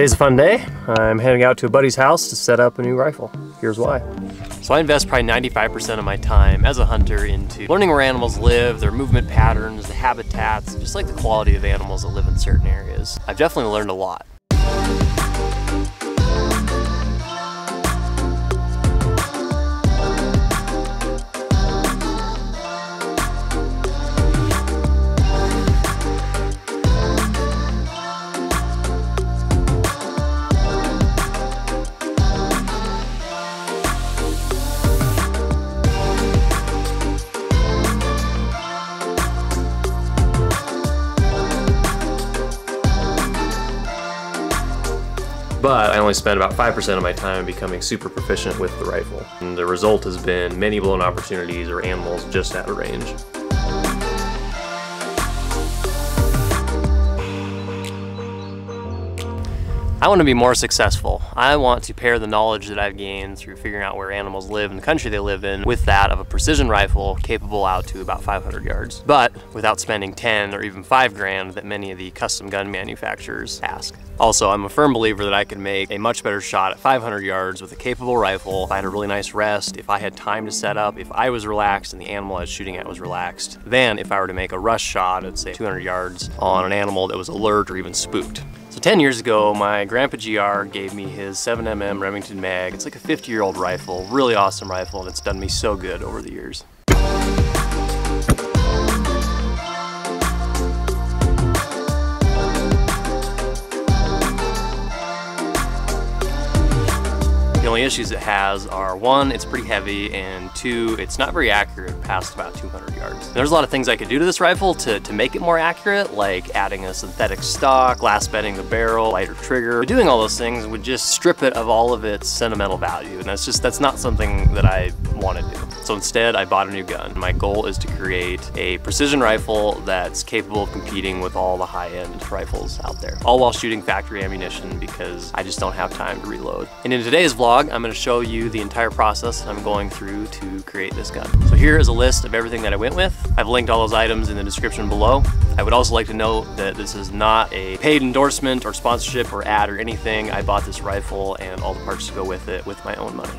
Today's a fun day. I'm heading out to a buddy's house to set up a new rifle. Here's why. So I invest probably 95% of my time as a hunter into learning where animals live, their movement patterns, the habitats, just like the quality of animals that live in certain areas. I've definitely learned a lot. But I only spend about 5% of my time becoming super proficient with the rifle. And the result has been many blown opportunities or animals just out of range. I want to be more successful. I want to pair the knowledge that I've gained through figuring out where animals live and the country they live in with that of a precision rifle capable out to about 500 yards, but without spending 10 or even 5 grand that many of the custom gun manufacturers ask. Also, I'm a firm believer that I could make a much better shot at 500 yards with a capable rifle if I had a really nice rest, if I had time to set up, if I was relaxed and the animal I was shooting at was relaxed, than if I were to make a rush shot at say 200 yards on an animal that was alert or even spooked. So 10 years ago, my grandpa GR gave me his 7mm Remington mag. It's like a 50 year old rifle, really awesome rifle, and it's done me so good over the years. Only issues it has are one, it's pretty heavy, and two, it's not very accurate past about 200 yards. There's a lot of things I could do to this rifle to, to make it more accurate, like adding a synthetic stock, glass bedding the barrel, lighter trigger. But doing all those things would just strip it of all of its sentimental value, and that's just, that's not something that I want to do. So instead, I bought a new gun. My goal is to create a precision rifle that's capable of competing with all the high-end rifles out there, all while shooting factory ammunition because I just don't have time to reload. And in today's vlog, I'm gonna show you the entire process I'm going through to create this gun. So here is a list of everything that I went with. I've linked all those items in the description below. I would also like to note that this is not a paid endorsement or sponsorship or ad or anything. I bought this rifle and all the parts to go with it with my own money.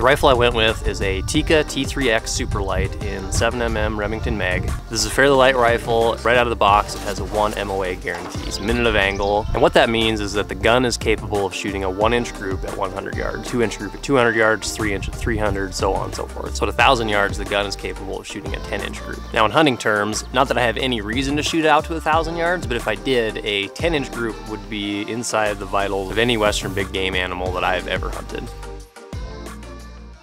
The rifle I went with is a Tikka T3X Superlite in 7mm Remington mag. This is a fairly light rifle. Right out of the box, it has a 1 MOA guarantee. It's a minute of angle. And what that means is that the gun is capable of shooting a 1 inch group at 100 yards, 2 inch group at 200 yards, 3 inch at 300, so on and so forth. So at 1,000 yards, the gun is capable of shooting a 10 inch group. Now in hunting terms, not that I have any reason to shoot out to 1,000 yards, but if I did, a 10 inch group would be inside the vitals of any western big game animal that I've ever hunted.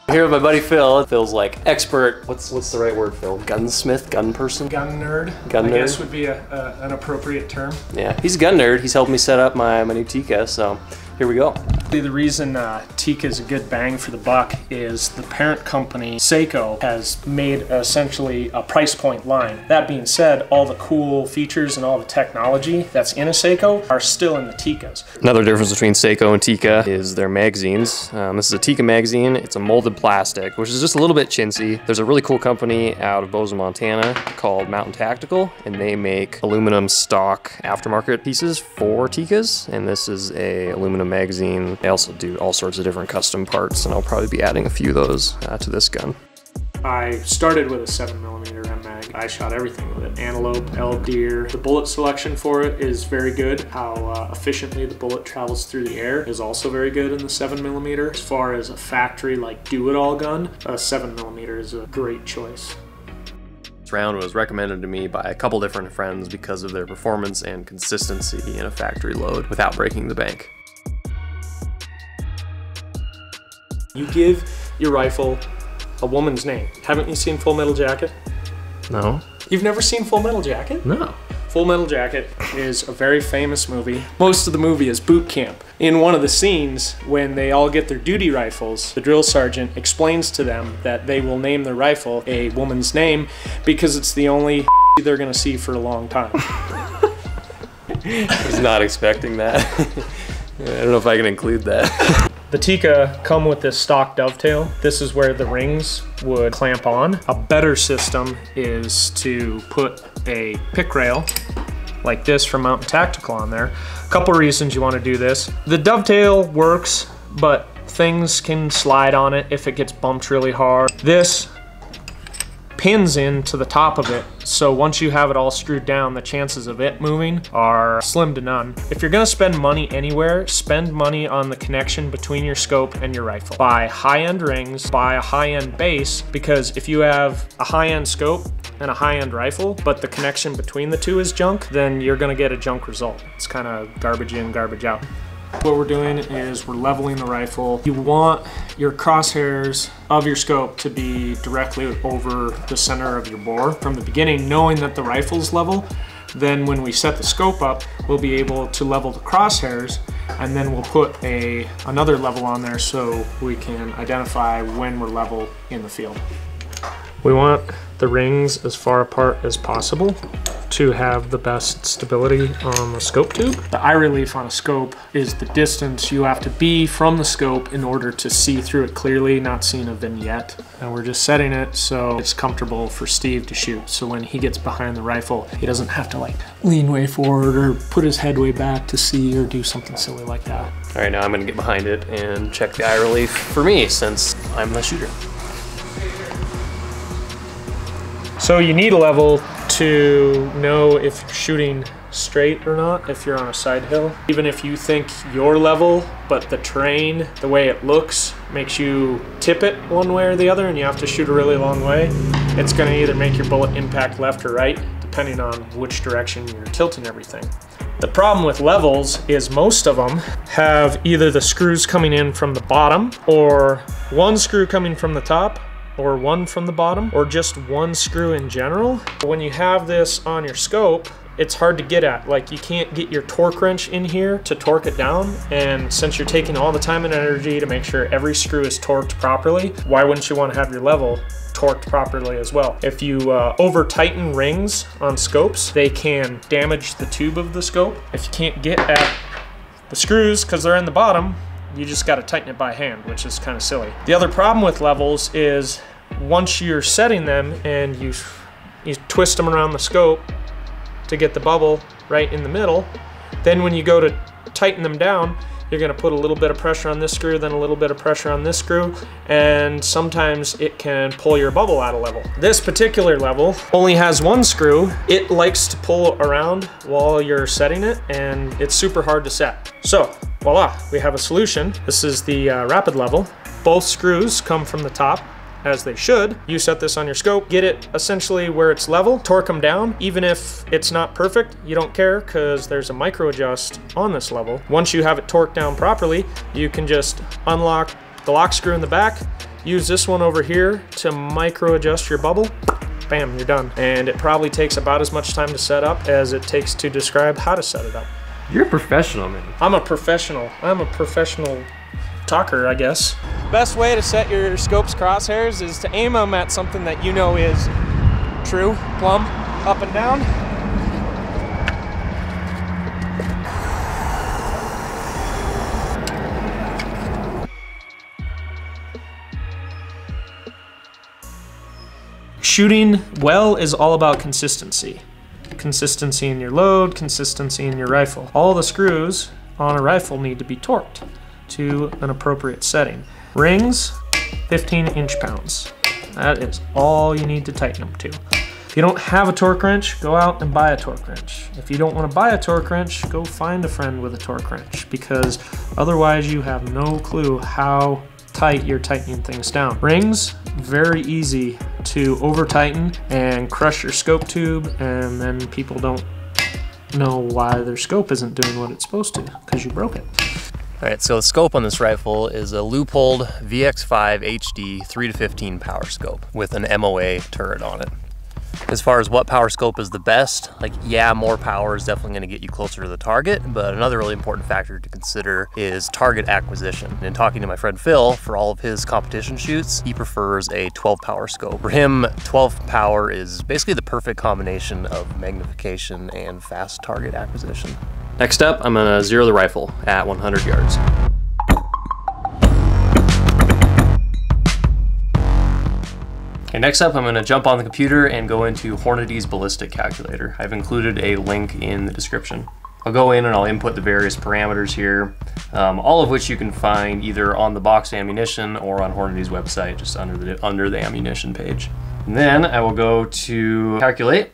Here with my buddy Phill. Phill's like expert. What's what's the right word, Phill? Gunsmith, gun person, gun nerd. Gun I nerd. guess would be a, a, an appropriate term. Yeah, he's a gun nerd. He's helped me set up my my new Tikka. So here we go. The reason uh, Tikka is a good bang for the buck is the parent company, Sako, has made essentially a price point line. That being said, all the cool features and all the technology that's in a Sako are still in the Tikkas. Another difference between Sako and Tikka is their magazines. Um, this is a Tikka magazine. It's a molded plastic, which is just a little bit chintzy. There's a really cool company out of Bozeman, Montana called Mountain Tactical, and they make aluminum stock aftermarket pieces for Tikkas. and this is a aluminum magazine they also do all sorts of different custom parts, and I'll probably be adding a few of those uh, to this gun. I started with a 7mm M mag. I shot everything with it. Antelope, elk, deer. The bullet selection for it is very good. How uh, efficiently the bullet travels through the air is also very good in the 7mm. As far as a factory like do-it-all gun, a 7mm is a great choice. This round was recommended to me by a couple different friends because of their performance and consistency in a factory load without breaking the bank. You give your rifle a woman's name. Haven't you seen Full Metal Jacket? No. You've never seen Full Metal Jacket? No. Full Metal Jacket is a very famous movie. Most of the movie is boot camp. In one of the scenes, when they all get their duty rifles, the drill sergeant explains to them that they will name their rifle a woman's name because it's the only they're gonna see for a long time. He's not expecting that. I don't know if I can include that. The Tikka come with this stock dovetail. This is where the rings would clamp on. A better system is to put a pick rail like this from Mountain Tactical on there. A couple reasons you want to do this. The dovetail works, but things can slide on it if it gets bumped really hard. This pins into the top of it. So once you have it all screwed down, the chances of it moving are slim to none. If you're gonna spend money anywhere, spend money on the connection between your scope and your rifle. Buy high-end rings, buy a high-end base, because if you have a high-end scope and a high-end rifle, but the connection between the two is junk, then you're gonna get a junk result. It's kind of garbage in, garbage out. What we're doing is we're leveling the rifle. You want your crosshairs of your scope to be directly over the center of your bore from the beginning, knowing that the rifle's level. Then when we set the scope up, we'll be able to level the crosshairs and then we'll put a another level on there so we can identify when we're level in the field. We want the rings as far apart as possible to have the best stability on the scope tube. The eye relief on a scope is the distance you have to be from the scope in order to see through it clearly, not seeing a vignette. And we're just setting it so it's comfortable for Steve to shoot. So when he gets behind the rifle, he doesn't have to like lean way forward or put his head way back to see or do something silly like that. All right, now I'm gonna get behind it and check the eye relief for me since I'm the shooter. So you need a level to know if you're shooting straight or not if you're on a side hill. Even if you think you're level, but the terrain, the way it looks, makes you tip it one way or the other and you have to shoot a really long way, it's gonna either make your bullet impact left or right, depending on which direction you're tilting everything. The problem with levels is most of them have either the screws coming in from the bottom or one screw coming from the top or one from the bottom or just one screw in general. When you have this on your scope, it's hard to get at. Like you can't get your torque wrench in here to torque it down. And since you're taking all the time and energy to make sure every screw is torqued properly, why wouldn't you want to have your level torqued properly as well? If you uh, over tighten rings on scopes, they can damage the tube of the scope. If you can't get at the screws because they're in the bottom, you just got to tighten it by hand, which is kind of silly. The other problem with levels is once you're setting them and you, you twist them around the scope to get the bubble right in the middle, then when you go to tighten them down, you're to put a little bit of pressure on this screw, then a little bit of pressure on this screw, and sometimes it can pull your bubble out of level. This particular level only has one screw. It likes to pull around while you're setting it, and it's super hard to set. So voila, we have a solution. This is the uh, rapid level. Both screws come from the top as they should. You set this on your scope, get it essentially where it's level, torque them down. Even if it's not perfect, you don't care because there's a micro adjust on this level. Once you have it torqued down properly, you can just unlock the lock screw in the back, use this one over here to micro adjust your bubble, bam, you're done. And it probably takes about as much time to set up as it takes to describe how to set it up. You're a professional, man. I'm a professional. I'm a professional talker, I guess. Best way to set your scope's crosshairs is to aim them at something that you know is true, plumb, up and down. Shooting well is all about consistency. Consistency in your load, consistency in your rifle. All the screws on a rifle need to be torqued to an appropriate setting. Rings, 15 inch pounds. That is all you need to tighten them to. If you don't have a torque wrench, go out and buy a torque wrench. If you don't want to buy a torque wrench, go find a friend with a torque wrench because otherwise you have no clue how tight you're tightening things down. Rings, very easy to over tighten and crush your scope tube and then people don't know why their scope isn't doing what it's supposed to because you broke it. All right, so the scope on this rifle is a Leupold VX5 HD 3 to 15 power scope with an MOA turret on it. As far as what power scope is the best, like yeah, more power is definitely gonna get you closer to the target, but another really important factor to consider is target acquisition. And talking to my friend Phill, for all of his competition shoots, he prefers a 12 power scope. For him, 12 power is basically the perfect combination of magnification and fast target acquisition. Next up, I'm gonna zero the rifle at 100 yards. Okay, next up, I'm gonna jump on the computer and go into Hornady's ballistic calculator. I've included a link in the description. I'll go in and I'll input the various parameters here, um, all of which you can find either on the box ammunition or on Hornady's website, just under the, under the ammunition page. And then I will go to calculate,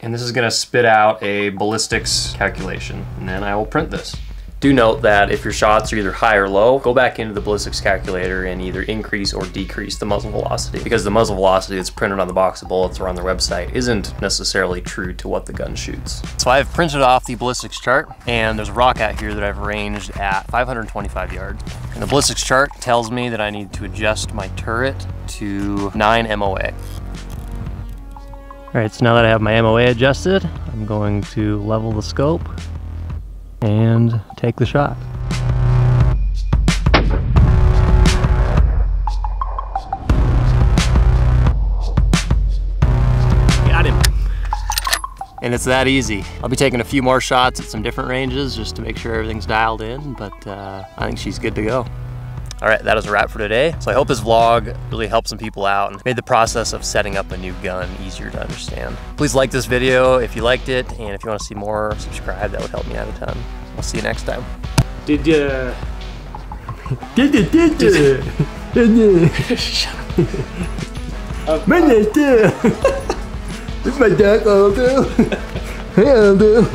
and this is gonna spit out a ballistics calculation, and then I will print this. Do note that if your shots are either high or low, go back into the ballistics calculator and either increase or decrease the muzzle velocity because the muzzle velocity that's printed on the box of bullets or on their website isn't necessarily true to what the gun shoots. So I've printed off the ballistics chart and there's a rock out here that I've ranged at 525 yards. And the ballistics chart tells me that I need to adjust my turret to 9 MOA. All right, so now that I have my MOA adjusted, I'm going to level the scope and take the shot. Got him. And it's that easy. I'll be taking a few more shots at some different ranges just to make sure everything's dialed in, but uh, I think she's good to go. All right, that is a wrap for today. So I hope this vlog really helped some people out and made the process of setting up a new gun easier to understand. Please like this video if you liked it, and if you want to see more, subscribe. That would help me out a ton. We'll see you next time. Did you? Did it, did it. Did. Shut up. My name too. It's my dog, Aldo. Hey, Aldo.